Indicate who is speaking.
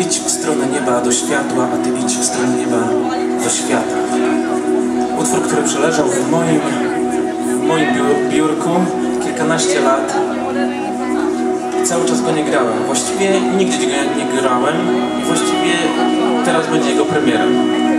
Speaker 1: idź w stronę nieba do światła, a ty idź w stronę nieba do świata. Utwór, który przeleżał w moim, w moim biurku kilkanaście lat. Cały czas go nie grałem. Właściwie nigdy go nie grałem i właściwie teraz będzie jego premierem.